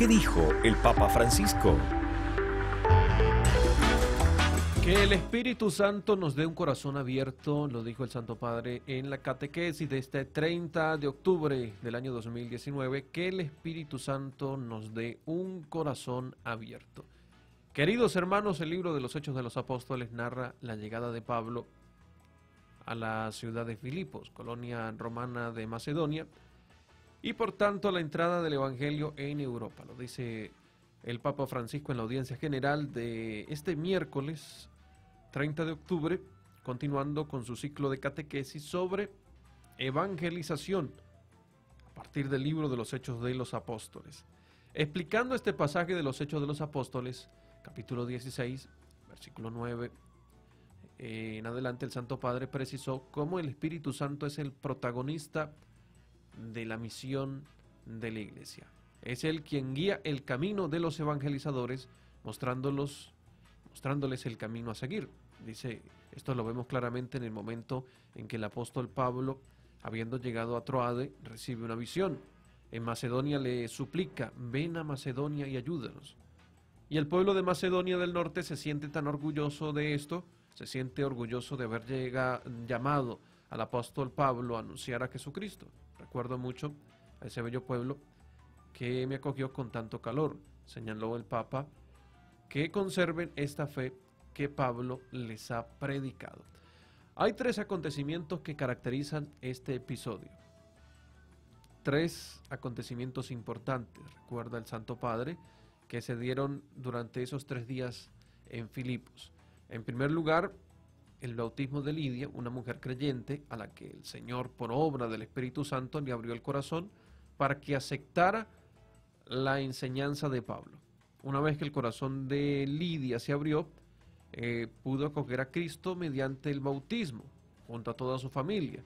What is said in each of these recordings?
¿Qué dijo el Papa Francisco? Que el Espíritu Santo nos dé un corazón abierto, lo dijo el Santo Padre en la catequesis de este 30 de octubre del año 2019, que el Espíritu Santo nos dé un corazón abierto. Queridos hermanos, el libro de los Hechos de los Apóstoles narra la llegada de Pablo a la ciudad de Filipos, colonia romana de Macedonia, y por tanto la entrada del Evangelio en Europa. Lo dice el Papa Francisco en la audiencia general de este miércoles 30 de octubre, continuando con su ciclo de catequesis sobre evangelización a partir del libro de los Hechos de los Apóstoles. Explicando este pasaje de los Hechos de los Apóstoles, capítulo 16, versículo 9 eh, en adelante, el Santo Padre precisó cómo el Espíritu Santo es el protagonista de la misión de la Iglesia. Es el quien guía el camino de los evangelizadores, mostrándolos, mostrándoles el camino a seguir. Dice, esto lo vemos claramente en el momento en que el apóstol Pablo, habiendo llegado a Troade, recibe una visión. En Macedonia le suplica, ven a Macedonia y ayúdanos. Y el pueblo de Macedonia del Norte se siente tan orgulloso de esto, se siente orgulloso de haber llegado, llamado al apóstol Pablo a anunciar a Jesucristo. Recuerdo mucho a ese bello pueblo que me acogió con tanto calor, señaló el Papa, que conserven esta fe que Pablo les ha predicado. Hay tres acontecimientos que caracterizan este episodio. Tres acontecimientos importantes, recuerda el Santo Padre, que se dieron durante esos tres días en Filipos. En primer lugar, el bautismo de Lidia, una mujer creyente a la que el Señor, por obra del Espíritu Santo, le abrió el corazón para que aceptara la enseñanza de Pablo. Una vez que el corazón de Lidia se abrió, eh, pudo acoger a Cristo mediante el bautismo, junto a toda su familia,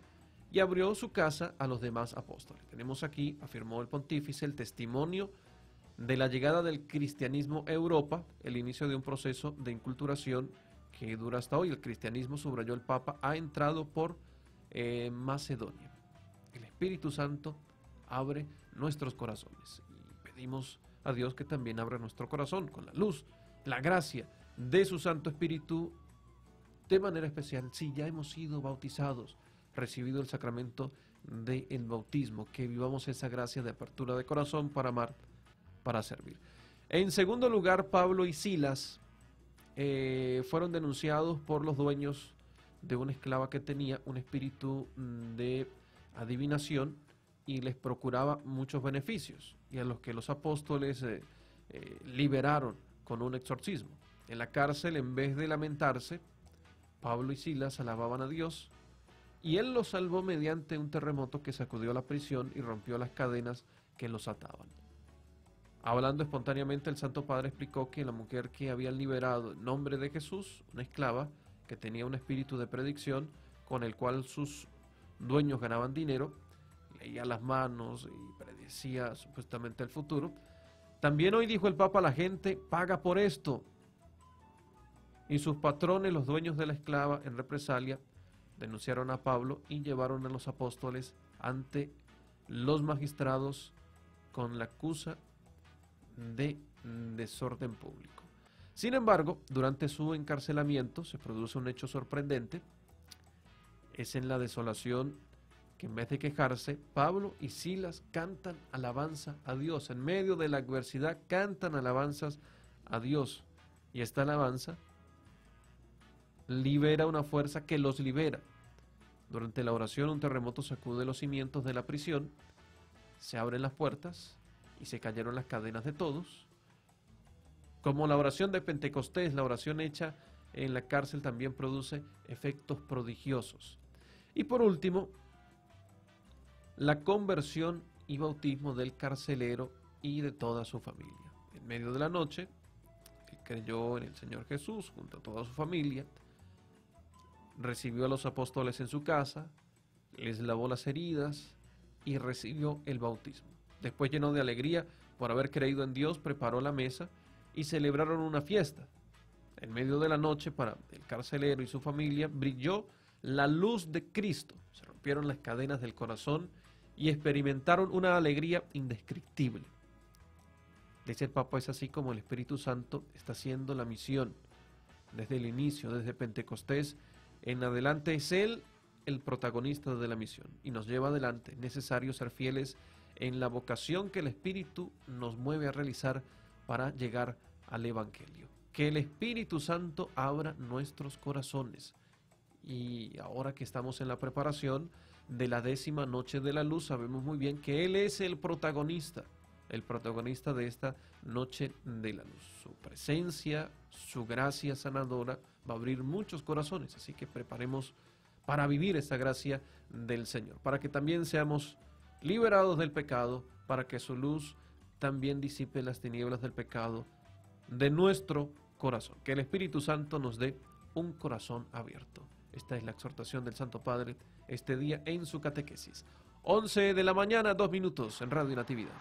y abrió su casa a los demás apóstoles. Tenemos aquí, afirmó el pontífice, el testimonio de la llegada del cristianismo a Europa, el inicio de un proceso de inculturación que dura hasta hoy. El cristianismo, subrayó el Papa, ha entrado por eh, Macedonia. El Espíritu Santo abre nuestros corazones y pedimos a Dios que también abra nuestro corazón con la luz, la gracia de su Santo Espíritu de manera especial si ya hemos sido bautizados, recibido el sacramento del bautismo, que vivamos esa gracia de apertura de corazón para amar, para servir. En segundo lugar, Pablo y Silas eh, fueron denunciados por los dueños de una esclava que tenía un espíritu mm, de adivinación y les procuraba muchos beneficios, y a los que los apóstoles eh, eh, liberaron con un exorcismo. En la cárcel, en vez de lamentarse, Pablo y Silas alababan a Dios y él los salvó mediante un terremoto que sacudió la prisión y rompió las cadenas que los ataban. Hablando espontáneamente, el Santo Padre explicó que la mujer que habían liberado en nombre de Jesús, una esclava que tenía un espíritu de predicción con el cual sus dueños ganaban dinero, leía las manos y predecía supuestamente el futuro. También hoy dijo el Papa, la gente paga por esto, y sus patrones, los dueños de la esclava, en represalia, denunciaron a Pablo y llevaron a los apóstoles ante los magistrados con la acusa de desorden público. Sin embargo, durante su encarcelamiento se produce un hecho sorprendente. Es en la desolación que en vez de quejarse, Pablo y Silas cantan alabanza a Dios. En medio de la adversidad cantan alabanzas a Dios. Y esta alabanza libera una fuerza que los libera. Durante la oración un terremoto sacude los cimientos de la prisión, se abren las puertas y se cayeron las cadenas de todos. Como la oración de Pentecostés, la oración hecha en la cárcel también produce efectos prodigiosos. Y por último, la conversión y bautismo del carcelero y de toda su familia. En medio de la noche, él creyó en el Señor Jesús junto a toda su familia recibió a los apóstoles en su casa, les lavó las heridas y recibió el bautismo. Después, lleno de alegría por haber creído en Dios, preparó la mesa y celebraron una fiesta. En medio de la noche, para el carcelero y su familia, brilló la luz de Cristo. Se rompieron las cadenas del corazón y experimentaron una alegría indescriptible. Dice el Papa, es así como el Espíritu Santo está haciendo la misión desde el inicio, desde Pentecostés en adelante. Es Él el protagonista de la misión y nos lleva adelante. Es necesario ser fieles en la vocación que el Espíritu nos mueve a realizar para llegar al Evangelio. Que el Espíritu Santo abra nuestros corazones. Y ahora que estamos en la preparación de la décima noche de la luz, sabemos muy bien que Él es el protagonista, el protagonista de esta noche de la luz. Su presencia, su gracia sanadora va a abrir muchos corazones, así que preparemos para vivir esta gracia del Señor, para que también seamos liberados del pecado, para que su luz también disipe las tinieblas del pecado de nuestro corazón. Que el Espíritu Santo nos dé un corazón abierto. Esta es la exhortación del Santo Padre este día en su catequesis. 11 de la mañana, dos minutos en Radio Natividad.